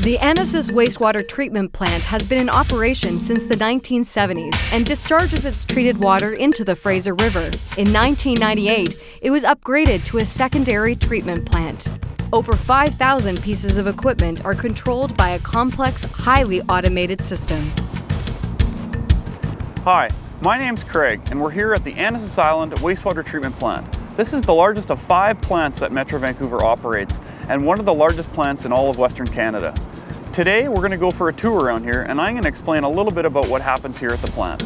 The Annacis wastewater treatment plant has been in operation since the 1970s and discharges its treated water into the Fraser River. In 1998, it was upgraded to a secondary treatment plant. Over 5,000 pieces of equipment are controlled by a complex, highly automated system. Hi, my name's Craig, and we're here at the Annacis Island Wastewater Treatment Plant. This is the largest of five plants that Metro Vancouver operates, and one of the largest plants in all of Western Canada. Today, we're going to go for a tour around here, and I'm going to explain a little bit about what happens here at the plant.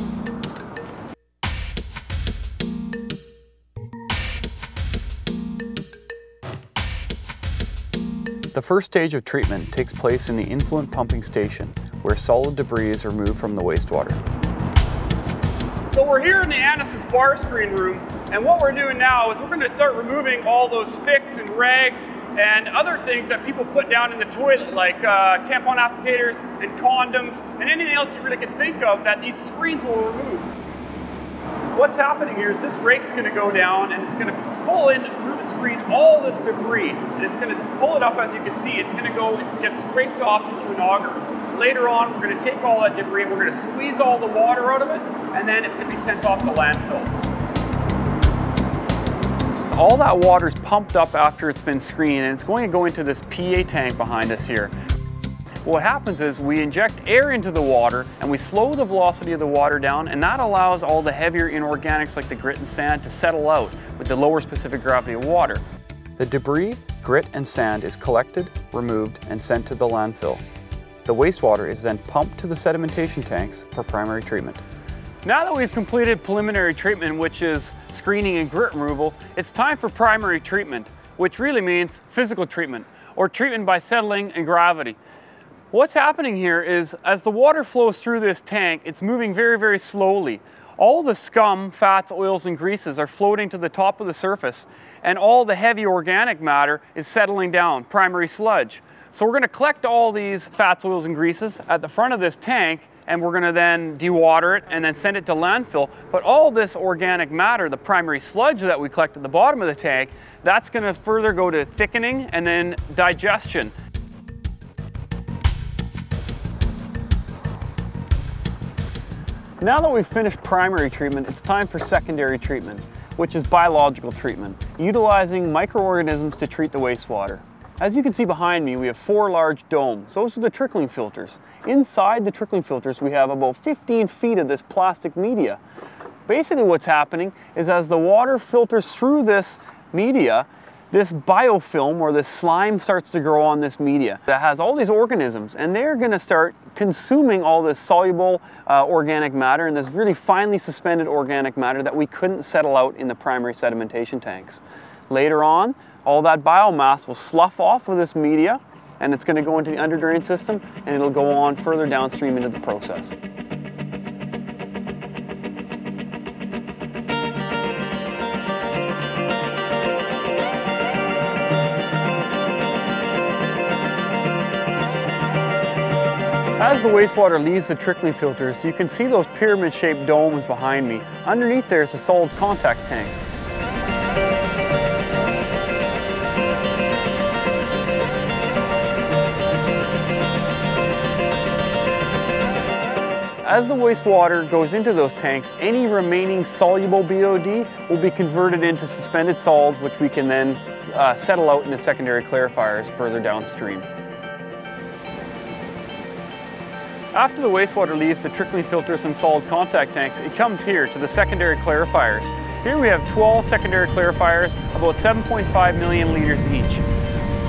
The first stage of treatment takes place in the influent pumping station, where solid debris is removed from the wastewater. So we're here in the Annacis bar screen room, and what we're doing now is we're going to start removing all those sticks and rags and other things that people put down in the toilet, like uh, tampon applicators and condoms, and anything else you really can think of that these screens will remove. What's happening here is this rake's going to go down and it's going to pull in through the screen all this debris, and it's going to pull it up as you can see. It's going to go, it gets scraped off into an auger. Later on, we're going to take all that debris, we're going to squeeze all the water out of it, and then it's going to be sent off to landfill. All that water is pumped up after it's been screened, and it's going to go into this PA tank behind us here. What happens is we inject air into the water and we slow the velocity of the water down and that allows all the heavier inorganics like the grit and sand to settle out with the lower specific gravity of water. The debris, grit and sand is collected, removed and sent to the landfill. The wastewater is then pumped to the sedimentation tanks for primary treatment. Now that we've completed preliminary treatment, which is screening and grit removal, it's time for primary treatment, which really means physical treatment, or treatment by settling and gravity. What's happening here is as the water flows through this tank, it's moving very, very slowly. All the scum, fats, oils, and greases are floating to the top of the surface, and all the heavy organic matter is settling down, primary sludge. So we're going to collect all these fats, oils, and greases at the front of this tank, and we're going to then dewater it and then send it to landfill. But all this organic matter, the primary sludge that we collect at the bottom of the tank, that's going to further go to thickening and then digestion. Now that we've finished primary treatment, it's time for secondary treatment, which is biological treatment, utilizing microorganisms to treat the wastewater. As you can see behind me, we have four large domes. Those are the trickling filters. Inside the trickling filters, we have about 15 feet of this plastic media. Basically what's happening is as the water filters through this media, this biofilm or this slime starts to grow on this media that has all these organisms and they're going to start consuming all this soluble uh, organic matter and this really finely suspended organic matter that we couldn't settle out in the primary sedimentation tanks. Later on, all that biomass will slough off of this media and it's going to go into the under drain system and it'll go on further downstream into the process. As the wastewater leaves the trickling filters, you can see those pyramid-shaped domes behind me. Underneath there is the solid contact tanks. As the wastewater goes into those tanks, any remaining soluble BOD will be converted into suspended solids, which we can then uh, settle out into secondary clarifiers further downstream. After the wastewater leaves the trickling filters and solid contact tanks, it comes here to the secondary clarifiers. Here we have 12 secondary clarifiers, about 7.5 million liters each.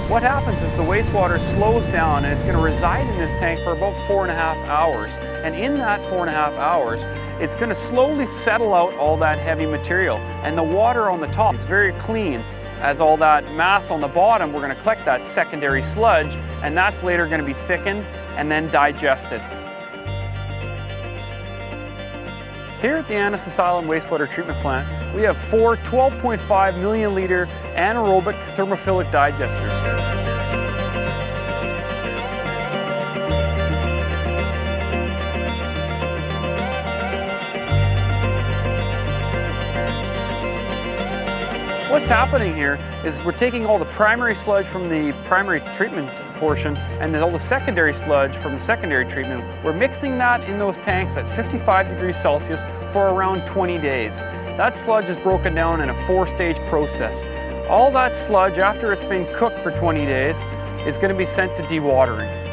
What happens is the wastewater slows down and it's going to reside in this tank for about four and a half hours. And in that four and a half hours, it's going to slowly settle out all that heavy material. And the water on the top is very clean. As all that mass on the bottom, we're going to collect that secondary sludge and that's later going to be thickened and then digested. Here at the Annacis Island Wastewater Treatment Plant, we have four 12.5 million liter anaerobic thermophilic digesters. What's happening here is we're taking all the primary sludge from the primary treatment portion and then all the secondary sludge from the secondary treatment. We're mixing that in those tanks at 55 degrees Celsius for around 20 days. That sludge is broken down in a four-stage process. All that sludge, after it's been cooked for 20 days, is going to be sent to dewatering.